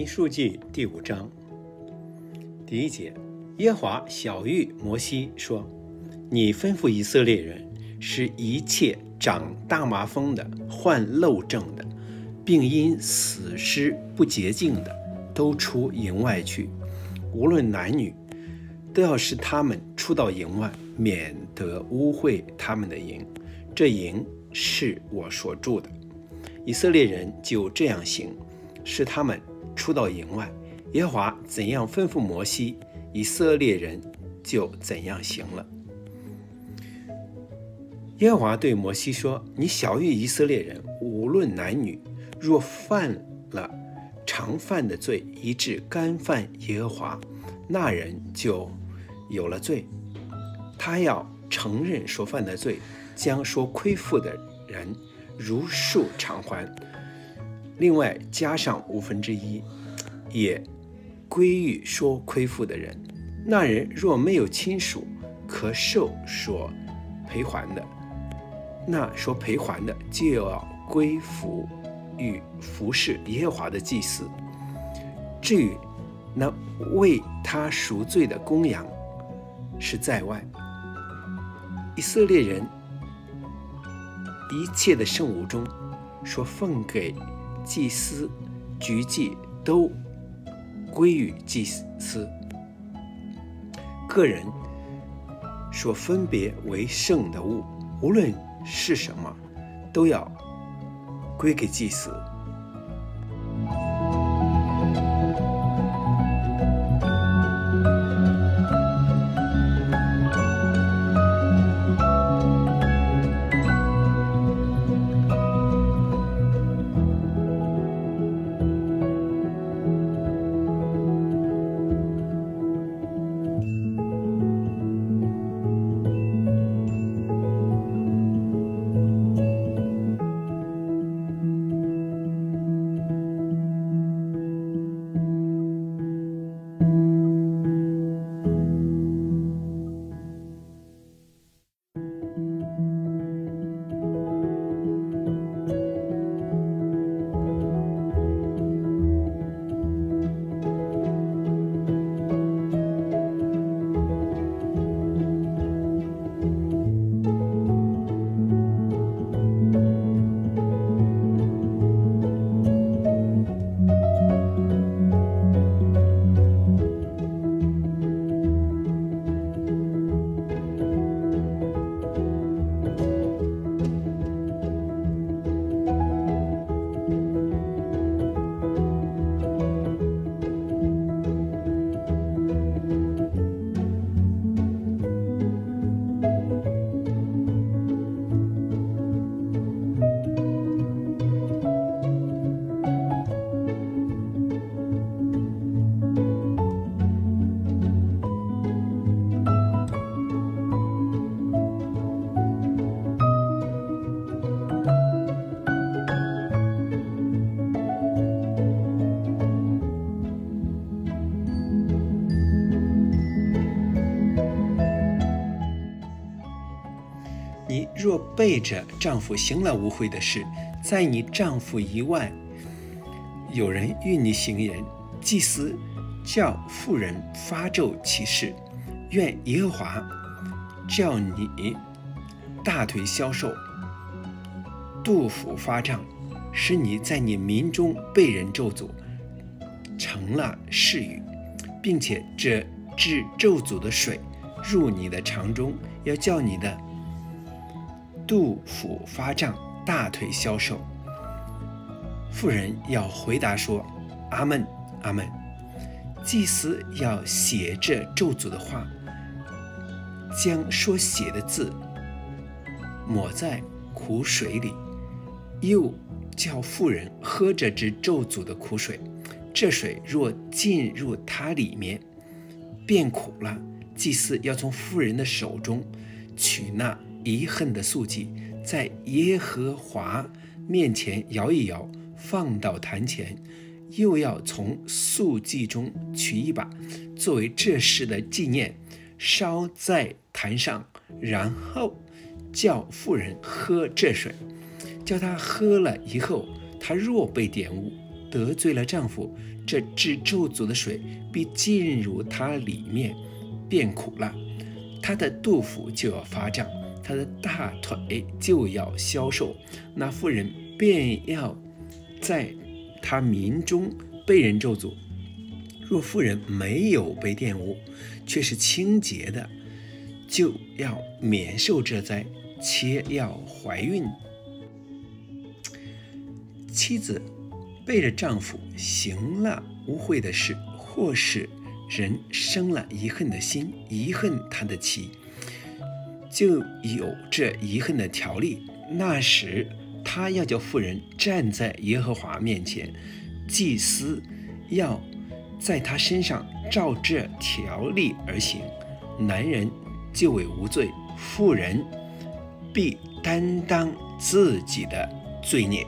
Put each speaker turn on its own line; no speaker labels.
民数记第五章第一节，耶华小谕摩西说：“你吩咐以色列人，使一切长大麻风的、患漏症的，并因死尸不洁净的，都出营外去，无论男女，都要使他们出到营外，免得污秽他们的营。这营是我所住的。”以色列人就这样行，使他们。出到营外，耶和华怎样吩咐摩西，以色列人就怎样行了。耶和华对摩西说：“你晓谕以色列人，无论男女，若犯了常犯的罪，以致干犯耶和华，那人就有了罪。他要承认所犯的罪，将说亏负的人如数偿还。”另外加上五分之一，也归于说亏负的人。那人若没有亲属可受所赔还的，那说赔还的就要归服与服侍耶和华的祭司。至于那为他赎罪的公羊，是在外。以色列人一切的圣物中，说奉给。祭司、局祭都归于祭司。个人所分别为圣的物，无论是什么，都要归给祭司。背着丈夫行了污秽的事，在你丈夫以外有人与你行淫，祭司叫妇人发咒起誓，愿耶和华叫你大腿消瘦，肚腹发胀，使你在你民中被人咒诅，成了誓语，并且这治咒诅的水入你的肠中，要叫你的。肚腹发胀，大腿消瘦。妇人要回答说：“阿门，阿门。”祭司要写这咒诅的话，将说写的字抹在苦水里，又叫妇人喝着这咒诅的苦水。这水若进入它里面，变苦了。祭司要从妇人的手中取那。遗恨的素祭，在耶和华面前摇一摇，放到坛前，又要从素祭中取一把，作为这事的纪念，烧在坛上，然后叫妇人喝这水，叫她喝了以后，她若被玷污，得罪了丈夫，这治咒诅的水必进入她里面，变苦了，她的肚腹就要发胀，他的大腿就要消瘦，那妇人便要在他民中被人咒诅。若妇人没有被玷污，却是清洁的，就要免受这灾，且要怀孕。妻子背着丈夫行了污秽的事，或是人生了遗恨的心，遗恨他的妻，就有这遗恨的条例。那时他要叫妇人站在耶和华面前，祭司要。在他身上照这条例而行，男人就为无罪，妇人必担当自己的罪孽。